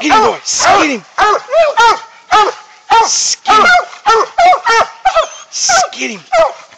Get him, boys. Get him. Get him. Get him.